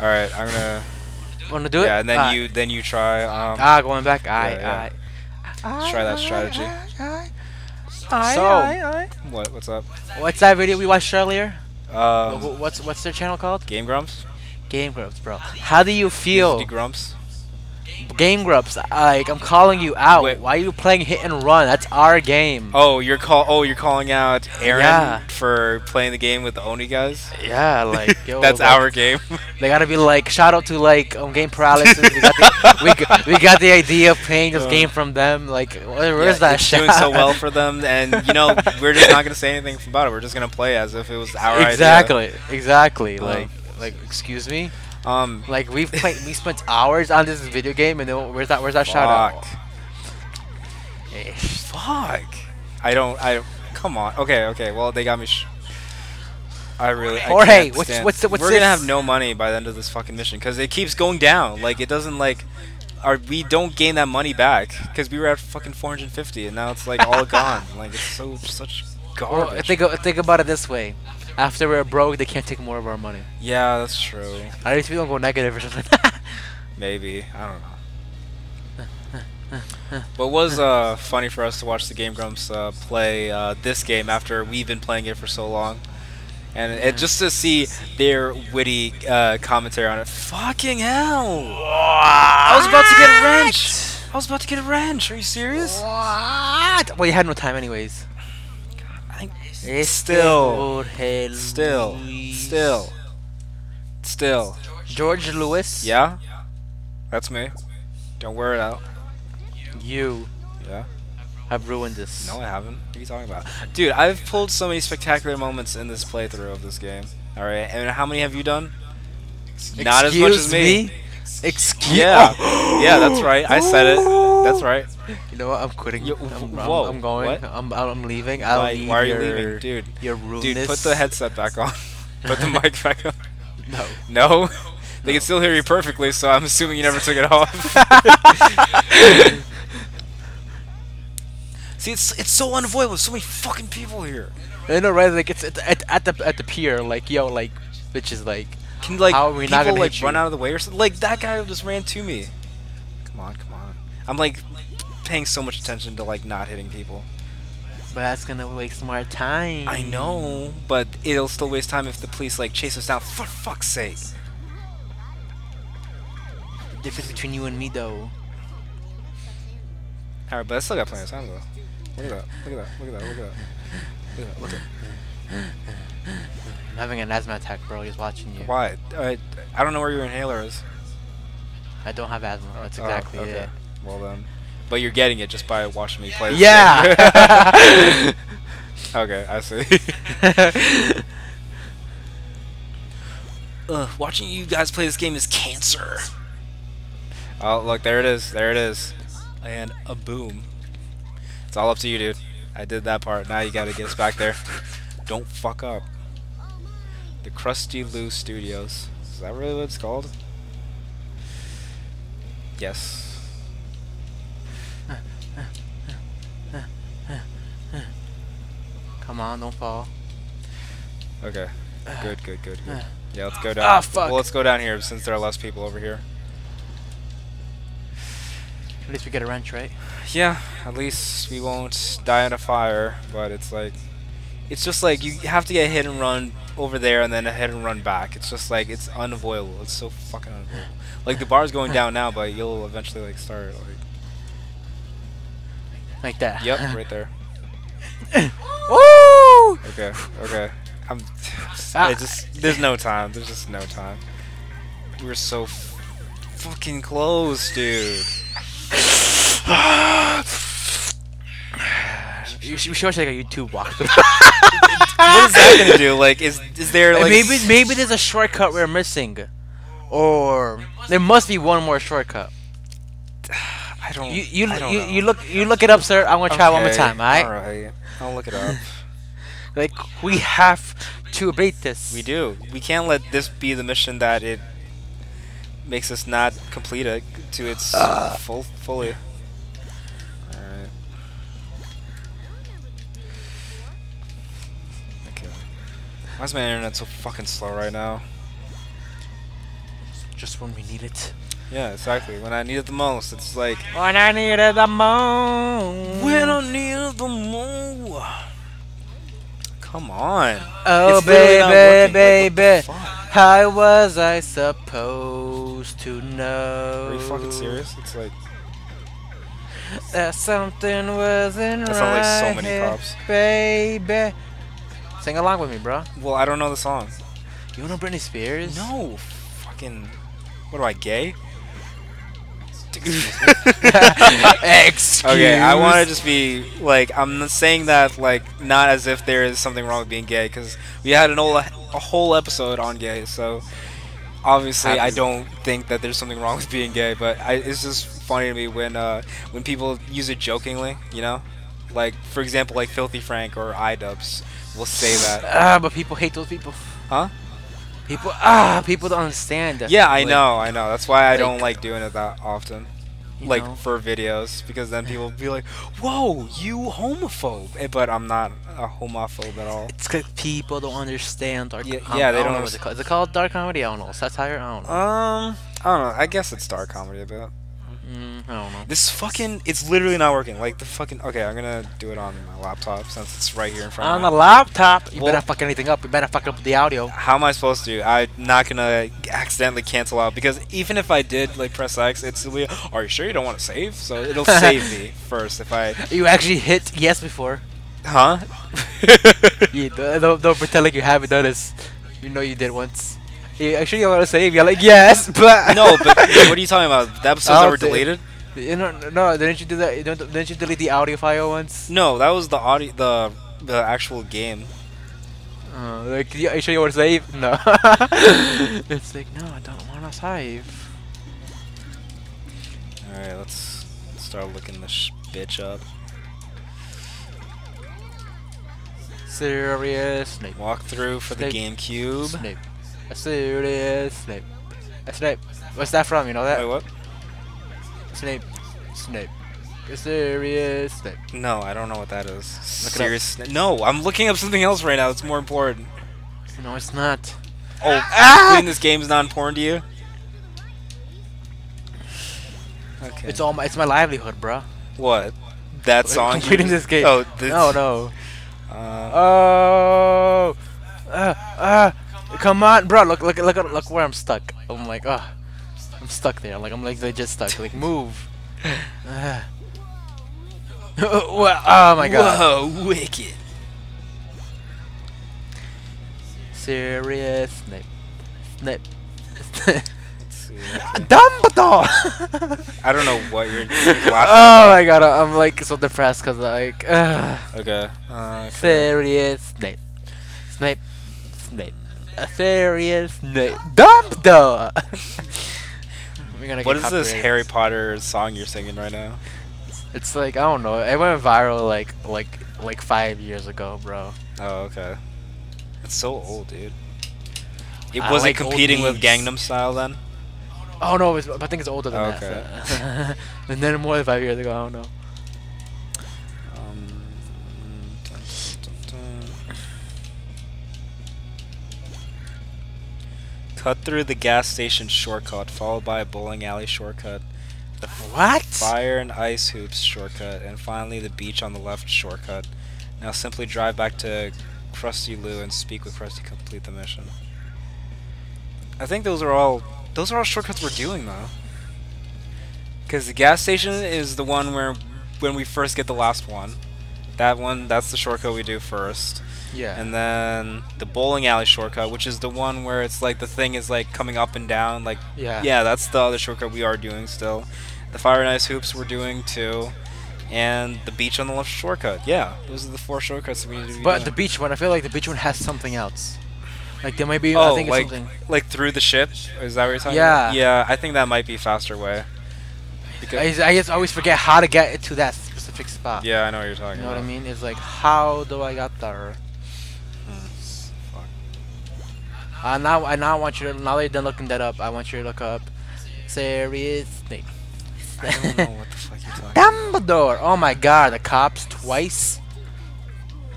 All right, I'm gonna. Wanna do it? Yeah, and then Ah. you then you try. Um, Ah, going back. I, yeah. I. Let's try that strategy. So, What? What's up? what's that video we watched earlier? Um, what's what's their channel called? Game Grumps. Game Grumps, bro. How do you feel? Grumps. Game Grumps, like I'm calling you out. Wait. Why are you playing hit and run? That's our game. Oh, you're call. Oh, you're calling out Arin Yeah. for playing the game with the Oni guys. Yeah, like yo, That's like, our game. They gotta be like shout out to like um, game paralysis. we got the we, g- we got the idea of playing this Uh, game from them. Like where, where's Yeah, that it's shot? doing so well for them, and you know we're just not gonna say anything about it. We're just gonna play as if it was our idea. exactly, exactly. Uh. like like excuse me. Um, Like we've played, we spent hours on this video game, and then where's that? Where's that shout out? fuck. Eh, Fuck. I don't. I. Come on. Okay. Okay. Well, they got me. Sh- I really. I Jorge, what's- stand- what's the- what's We're gonna have no money by the end of this fucking mission because it keeps going down. Like it doesn't like. Our, we don't gain that money back because we were at fucking 450 and now it's like all gone. Like it's so such Well, garbage. think o- think about it this way: after we're broke, they can't take more of our money. yeah, that's true. At least we don't go negative or something. Maybe I don't know. But it was uh, funny for us to watch the Game Grumps uh, play uh, this game after we've been playing it for so long, and it, just to see their witty uh, commentary on it. Fucking hell! I was about to get a wrench. I was about to get a wrench. Are you serious? What? Well, you had no time, anyways. Este Still. Jorge still, Luis. still, still. George Lewis. Yeah, that's me. Don't wear it out. You Yeah. have ruined this. No, I haven't. What are you talking about? Dude, I've pulled so many spectacular moments in this playthrough of this game. Alright, and how many have you done? Not as much as Excuse me. Excuse. Yeah. yeah, that's right. I said it. That's right. You know what? I'm quitting. Yo, I'm, I'm, whoa, I'm going. what? I'm, I'm leaving. I don't Why, need why are you your, leaving? Dude, Your rudeness. dude, put the headset back on. put the mic back on. No. No? They can still hear you perfectly, so I'm assuming you never took it off. See, it's it's so unavoidable. So many fucking people here. I know, right? Like it's at, at, at the at the pier. Like yo, like bitches, like Can like How are we people not gonna like run out of the way or something? Like that guy just ran to me. Come on, come on. I'm like paying so much attention to like not hitting people. But that's gonna waste more time. I know, but it'll still waste time if the police like chase us down. For fuck's sake. The difference between you and me, though. Alright, but I still got plenty of time though. Look at that. Look at that. Look at that. Look at that. Look at that. Look at I'm having an asthma attack, bro. He's watching you. Why? I, I don't know where your inhaler is. I don't have asthma. Oh, That's Oh, exactly okay. it. Well then. But you're getting it just by watching me play. Yeah. okay, I see. Ugh, watching you guys play this game is cancer. Oh, look, there it is. There it is. And a boom. It's all up to you, dude. I did that part. Now you gotta get us back there. Don't fuck up. The Krusty Lou Studios. Is that really what it's called? Yes. Come on, don't fall. Okay. Good, good, good, good. Yeah, let's go down. Ah, fuck. Well, let's go down here since there are less people over here. At least we get a wrench, right? Yeah, at least we won't die in a fire, but it's like it's just like you have to get a hit and run over there and then a hit and run back. It's just like it's unavoidable. It's so fucking unavoidable. Like the bar's going down now, but you'll eventually like start like Like that. Yep, right there. Woo! Okay, okay. I'm Ah. I just there's no time. There's just no time. We're so f- fucking close, dude. You should, we should watch like a YouTube walkthrough. what is that gonna do? Like, is is there like maybe maybe there's a shortcut we're missing, or there must be one more shortcut. I don't. You you don't you, you look you look it up, sir. I'm gonna try one more time. All right? Alright. I'll look it up. Like we have to beat this. we do. We can't let this be the mission that it makes us not complete it to its Ah. full fully. Why is my internet so fucking slow right now? Just when we need it. Yeah, exactly. When I need it the most, it's like When I need it the most. when I need it the most. Come on. Oh It's baby, working. Like, baby, how was I supposed to know? Are you fucking serious? It's like That something wasn't That sounds like so right many here, cops. baby. Sing along with me, bro. well, I don't know the song. You know Britney Spears? No, fucking. What am I gay? Excuse. Okay, I want to just be like I'm not saying that like not as if there is something wrong with being gay because we had an whole a whole episode on gay, so obviously I don't think that there's something wrong with being gay, but I, it's just funny to me when uh, when people use it jokingly, you know, like for example like Filthy Frank or iDubbbz will say that. Ah, but people hate those people. Huh? People ah, people don't understand. that, Yeah, I like, know, I know. That's why I don't like- like doing it that often. like know. for videos because then people will be like, "Whoa, you homophobe," Eh, but I'm not a homophobe at all. It's 'cause people don't understand dark. Yeah- com- yeah, they I don't know what's it called. Is it called dark comedy? I don't know. Satire? I don't know. Um, I don't know. I guess it's dark comedy a bit. Mm, I don't know. This fucking, it's literally not working. Like the fucking. Okay, I'm gonna do it on my laptop since it's right here in front On of me. On the laptop, you Well- better fuck anything up. You better fuck up the audio. How am I supposed to? I'm not gonna accidentally cancel out because even if I did like press X, it's still Are you sure you don't want to save? So it'll save me first if I. You actually hit yes before. Huh? You don't, don't, don't pretend like you haven't done this. You know you did once. You actually I want to save. You're like yes, but no, but what are you talking about? The episodes that were deleted? You know, no, didn't you do that? Didn't you delete the audio file once? No, that was the audio, the the actual game. Uh, like, are you sure you want to save? No. it's like, no, I don't want to save. All right, let's start looking this bitch up. Severus Snape. Walk through for the GameCube. Snape. A Severus Snape. A Snape. What's that from? You know that? Wait, what? Snape. Snape. A Severus Snape. No, I don't know what that is. Look. Serious? No, I'm looking up something else right now. It's more important. No, it's not. Oh, Ah! playing this game is not important to you? Okay. It's all my. It's my livelihood, bro. what? That song? Completing this game. Oh, this, No, no. Uh, Oh. Uh, uh, come on, bro. Look, look, look, look where I'm stuck. I'm like, oh, I'm stuck there. Like I'm like legit stuck. Like move. Uh. Wha- oh my god. Whoa, wicked. Severus Snape. Snape. Let's. Dumbledore. I don't know what you're doing. oh laughing my god, I'm like so depressed because like, uh. Okay. Uh, okay. Severus Snape. Snape. Snape. A Severus Snape. Dumbledore. We're gonna What get is this. Harry Potter song you're singing right now? It's like I don't know. It went viral like like like five years ago, bro. Oh, okay. It's so old, dude. It I wasn't like competing with. Gangnam Style then? Oh no, it's, I think it's older than oh, Okay. that. so- and then more than five years ago, I don't know. Cut through the gas station shortcut, followed by a bowling alley shortcut, the What? fire and ice hoops shortcut, and finally the beach on the left shortcut. Now simply drive back to Krustylu and speak with Krusty to complete the mission. I think those are all those are all shortcuts we're doing though. Cause the gas station is the one where when we first get the last one. That one that's the shortcut we do first. Yeah. And then the bowling alley shortcut, which is the one where it's like the thing is like coming up and down, like yeah. yeah, that's the other shortcut we are doing still. The fire and ice hoops we're doing too, and the beach on the left shortcut. Yeah, those are the four shortcuts that we need to be But the beach one, I feel like the beach one has something else. Like there might be. I oh, think like it's something. like through the ship. Is that what you're talking Yeah. about? Yeah, Yeah, I think that might be a faster way. Because I just, I just always forget how to get to that specific spot. yeah, I know what you're talking You know what. I mean? It's like how do I get there? Uh, now, I now want you to, now that you're done looking that up, I want you to look up Serious Snake. I don't know what the fuck you're talking Dumbledore! Oh my god, the cops twice?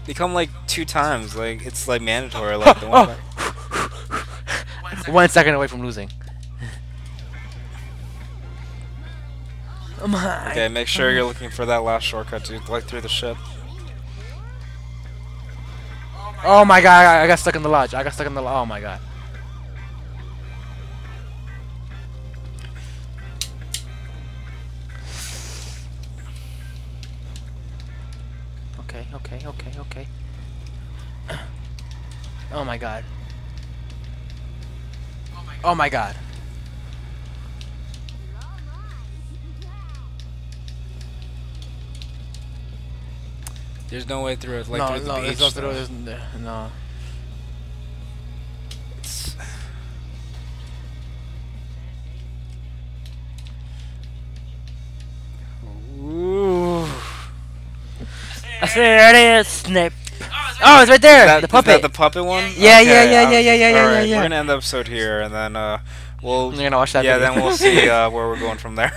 They come like two times, like, it's like mandatory, like the one. one second away from losing. Oh okay, make sure you're looking for that last shortcut, to Like through the ship. Oh my god, I got stuck in the lodge. I got stuck in the Oh my god. Okay, okay, okay, okay. Oh my god. Oh my god. There's no way through it. Like no, through the no, beach. there's no, though. there's n- no. It's- Ooh. I see it is Snape. Oh, it's right there. That- the is puppet. that the puppet one? Yeah, yeah, Okay, yeah, um, yeah, yeah, yeah, yeah, alright, yeah. We're gonna end the episode here, and then uh, we'll You're gonna watch that yeah, video. then we'll see uh, where we're going from there.